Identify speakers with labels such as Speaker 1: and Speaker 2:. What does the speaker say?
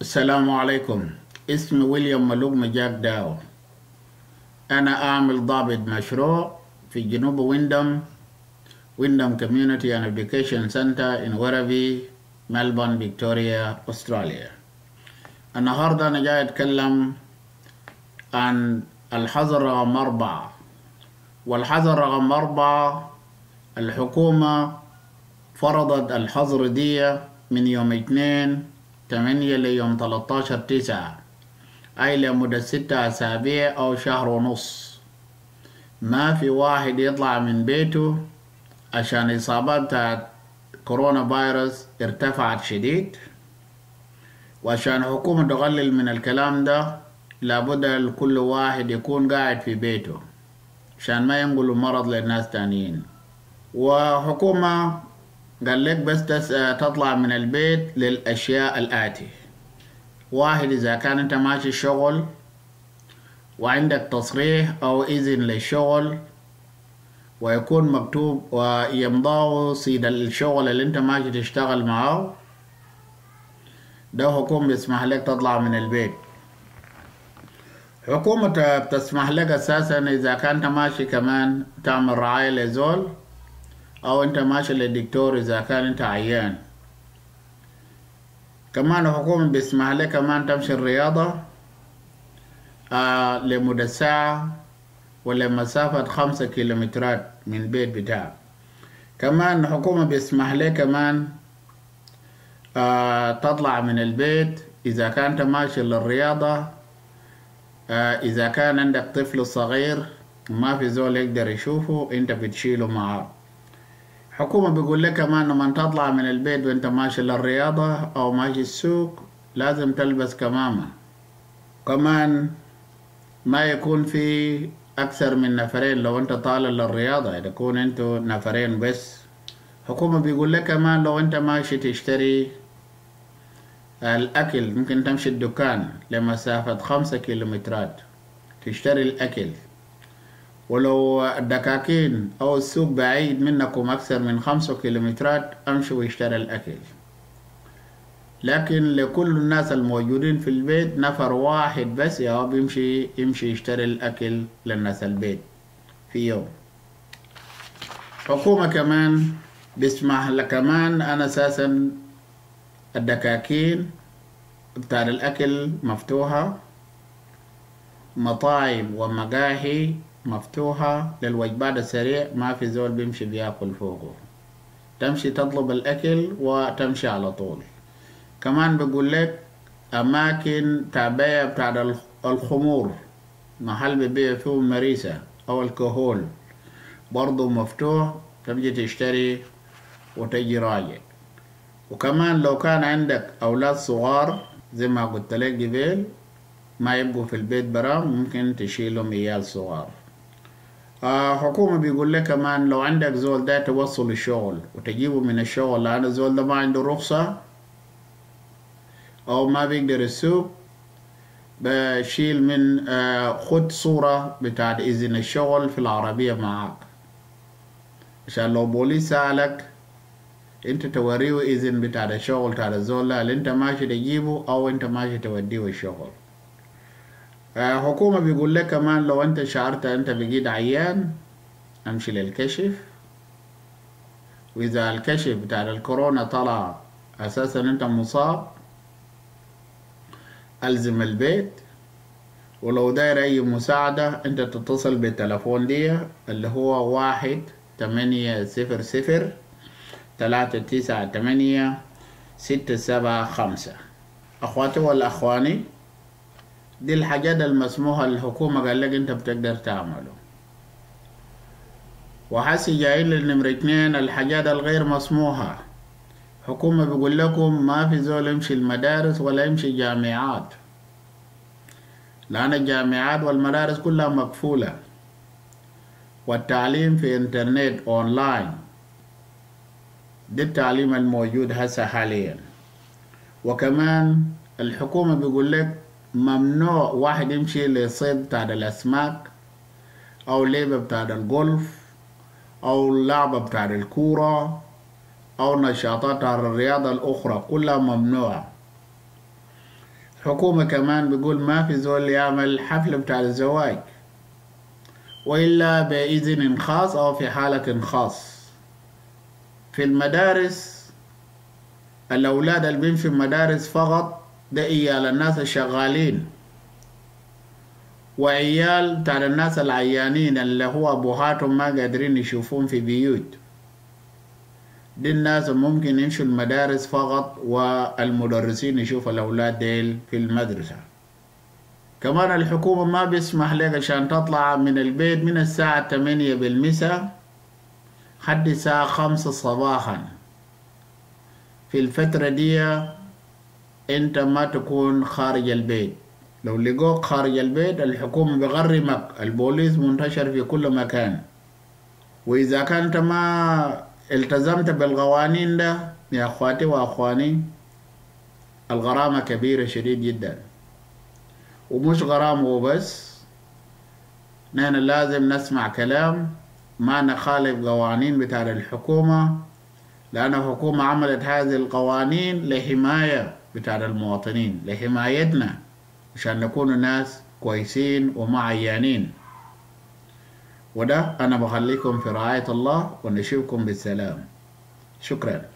Speaker 1: السلام عليكم. اسمي ويليام ملوك مجاك داو. أنا أعمل ضابط مشروع في جنوب ويندم ويندم كوميونيتي and Education Center in وربي ملبون فيكتوريا أستراليا النهاردة أنا جاي أتكلم عن الحظر رقم أربعة والحظر رقم أربعة الحكومة فرضت الحظر دي من يوم اثنين تمانية ليوم تلاتاشر تسعة. أي لمدة ستة أسابيع أو شهر ونص. ما في واحد يطلع من بيته عشان إصابات كورونا فيروس ارتفعت شديد. وعشان الحكومة تقلل من الكلام ده لابد كل واحد يكون قاعد في بيته عشان ما ينقلوا مرض للناس تانيين. وحكومة قال لك بس تطلع من البيت للأشياء الآتي واحد إذا كان أنت ماشي الشغل وعندك تصريح أو إذن للشغل ويكون مكتوب ويمضاه سيد الشغل اللي أنت ماشي تشتغل معاه ده حكومة بيسمح لك تطلع من البيت. حكومة بتسمح لك أساسا إذا كنت ماشي كمان تعمل رعاية لزول أو أنت ماشي للدكتور إذا كان أنت عيان. كمان الحكومة بيسمح لك كمان تمشي الرياضة آه لمدة ساعة ولا مسافة خمسة كيلومترات من البيت بتاعك. كمان الحكومة بيسمح لك كمان آه تطلع من البيت إذا كنت ماشي للرياضة آه إذا كان عندك طفل صغير ما في زول يقدر يشوفه أنت بتشيله معاه. حكومة بيقول لك كمان لما تطلع من البيت وأنت ماشي للرياضة أو ماشي السوق لازم تلبس كمامة. كمان ما يكون في أكثر من نفرين لو أنت طالع للرياضة تكون أنتوا نفرين بس. حكومة بيقول لك كمان لو أنت ماشي تشتري الأكل ممكن تمشي الدكان لمسافة خمسة كيلومترات تشتري الأكل. ولو الدكاكين أو السوق بعيد منكم أكثر من خمسة كيلومترات أمشوا واشتري الأكل. لكن لكل الناس الموجودين في البيت نفر واحد بس يا بيمشي يمشي يشتري الأكل للناس البيت في يوم. حكومة كمان بيسمح لك كمان أنا أساسا الدكاكين بتاع الأكل مفتوحة مطاعم ومقاهي مفتوحة للوجبات السريع ما في زول بيمشي بياكل فوقه. تمشي تطلب الأكل وتمشي على طول. كمان بقول لك أماكن تعبية بتاع الخمور. محل بيبيع فيه مريسة أو الكحول. برضو مفتوح تمشي تشتري وتجي راجع. وكمان لو كان عندك أولاد صغار زي ما قلت لك قبل ما يبقوا في البيت برام ممكن تشيلهم عيال صغار. حكومة بيقول لك كمان لو عندك زول ده توصل الشغل وتجيبه من الشغل لأن الزول ده ما عنده رخصة أو ما بيقدر يسوق بشيل من آه خد صورة بتاعت إذن الشغل في العربية معاك. عشان لو بوليس سألك أنت توريه إذن بتاع الشغل بتاع الزول اللي أنت ماشي تجيبه أو أنت ماشي توديه الشغل. حكومة بيقول لك كمان لو أنت شعرت أنت بقيت عيان أمشي للكشف. وإذا الكشف بتاع الكورونا طلع أساسا أنت مصاب ألزم البيت. ولو داير أي مساعدة أنت تتصل بالتلفون دي اللي هو واحد تمانية صفر صفر تلاتة تسعة تمانية ستة سبعة خمسة. أخواتي والأخواني دي الحاجات المسموحة للحكومة قال لك انت بتقدر تعمله. وحسي جايين للنمرة اتنين الحاجات الغير مسموحة. حكومة بيقول لكم ما في زول يمشي المدارس ولا يمشي جامعات. لأن الجامعات والمدارس كلها مقفولة. والتعليم في انترنت أونلاين. ده التعليم الموجود هسه حاليا. وكمان الحكومة بيقول لك ممنوع واحد يمشي لصيد بتاع الأسماك أو لعبة بتاع الجولف أو لعبة بتاع الكورة أو نشاطات الرياضة الأخرى كلها ممنوعة حكومة كمان بيقول ما في زول يعمل حفلة بتاع الزواج وإلا بإذن خاص أو في حالة خاص. في المدارس الأولاد اللي بيمشوا المدارس فقط ده إيال الناس الشغالين. وعيال بتاع الناس العيانين اللي هو أبوهاتهم ما قادرين يشوفون في بيوت. دي الناس ممكن يمشوا المدارس فقط والمدرسين يشوفوا الأولاد ديل في المدرسة. كمان الحكومة ما بيسمح لك عشان تطلع من البيت من الساعة 8 بالمساء حد الساعة 5 صباحا. في الفترة دي أنت ما تكون خارج البيت. لو لقوك خارج البيت الحكومة بغرمك البوليس منتشر في كل مكان. وإذا كنت ما التزمت بالقوانين ده يا أخواتي وأخواني الغرامة كبيرة شديد جدا. ومش غرامة وبس. نحن لازم نسمع كلام. ما نخالف قوانين بتاع الحكومة. لأن الحكومة عملت هذه القوانين لحماية بتاع المواطنين لحمايتنا عشان نكون ناس كويسين وما عيانين وده أنا بخليكم في رعاية الله ونشوفكم بالسلام. شكرا.